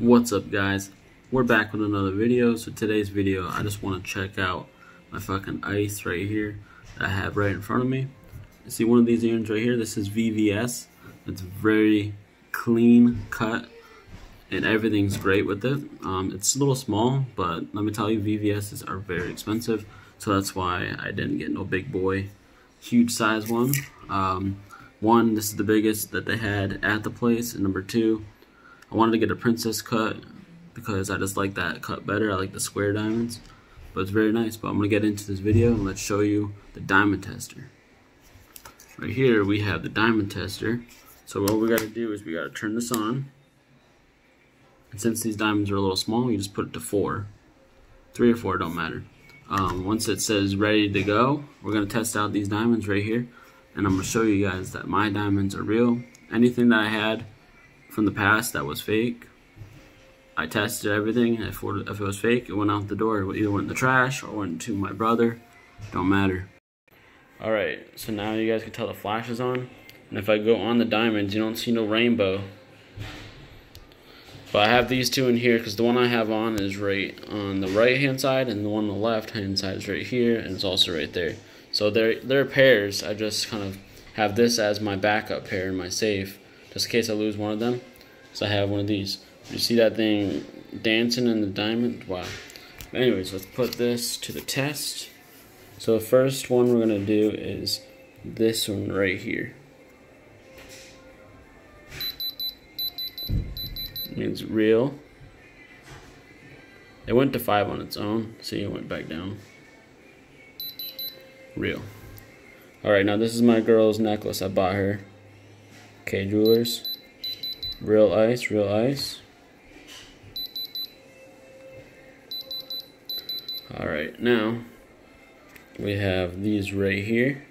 What's up guys? We're back with another video. So today's video, I just want to check out my fucking ice right here that I have right in front of me. You see one of these earrings right here? This is VVS. It's very clean cut and everything's great with it. Um, it's a little small, but let me tell you, VVS's are very expensive. So that's why I didn't get no big boy, huge size one. Um, one, this is the biggest that they had at the place, and number two, I wanted to get a princess cut because I just like that cut better. I like the square diamonds, but it's very nice. But I'm gonna get into this video and let's show you the diamond tester. Right here we have the diamond tester. So what we gotta do is we gotta turn this on. And since these diamonds are a little small, you just put it to four. Three or four, don't matter. Um, once it says ready to go, we're gonna test out these diamonds right here. And I'm gonna show you guys that my diamonds are real. Anything that I had from the past that was fake. I tested everything. If, if it was fake, it went out the door. It either went in the trash or went to my brother. Don't matter. Alright, so now you guys can tell the flash is on. And if I go on the diamonds, you don't see no rainbow. But I have these two in here because the one I have on is right on the right hand side and the one on the left hand side is right here and it's also right there. So they're, they're pairs. I just kind of have this as my backup pair in my safe just in case I lose one of them. So I have one of these. You see that thing dancing in the diamond? Wow. Anyways, let's put this to the test. So the first one we're going to do is this one right here. It means real. It went to 5 on its own. See, it went back down. Real. Alright, now this is my girl's necklace I bought her. Kay Jewelers. Real ice, real ice. Alright, now we have these right here.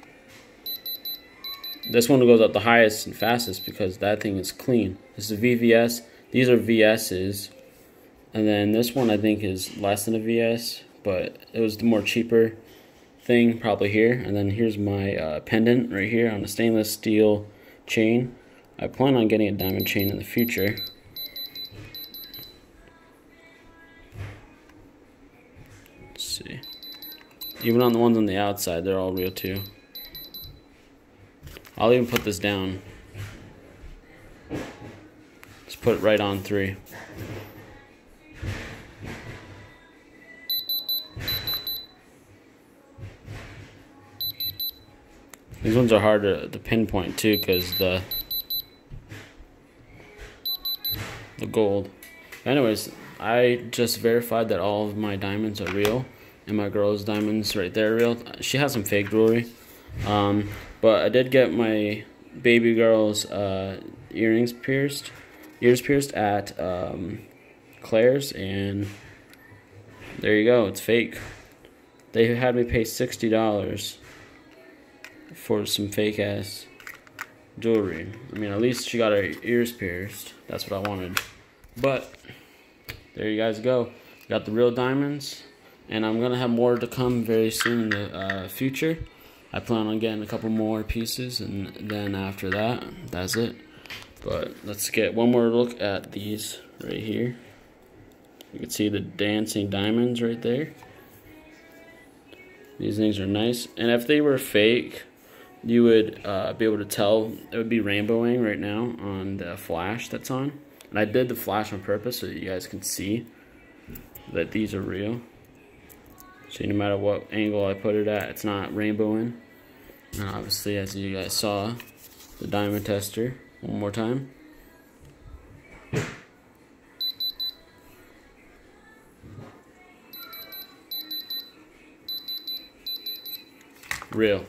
This one goes up the highest and fastest because that thing is clean. This is VVS. These are VS's. And then this one I think is less than a VS, but it was the more cheaper thing probably here. And then here's my uh, pendant right here on a stainless steel chain. I plan on getting a diamond chain in the future. Let's see. Even on the ones on the outside, they're all real too. I'll even put this down. Let's put it right on three. These ones are hard to, to pinpoint too because the the gold. Anyways, I just verified that all of my diamonds are real, and my girl's diamonds right there real. She has some fake jewelry, um, but I did get my baby girl's uh, earrings pierced, ears pierced at um, Claire's, and there you go. It's fake. They had me pay sixty dollars for some fake ass jewelry. I mean, at least she got her ears pierced. That's what I wanted. But there you guys go. Got the real diamonds, and I'm gonna have more to come very soon in the uh, future. I plan on getting a couple more pieces, and then after that, that's it. But let's get one more look at these right here. You can see the dancing diamonds right there. These things are nice, and if they were fake, you would uh, be able to tell it would be rainbowing right now on the flash that's on. And I did the flash on purpose so you guys can see that these are real. See, no matter what angle I put it at, it's not rainbowing. And obviously, as you guys saw, the diamond tester, one more time. Real.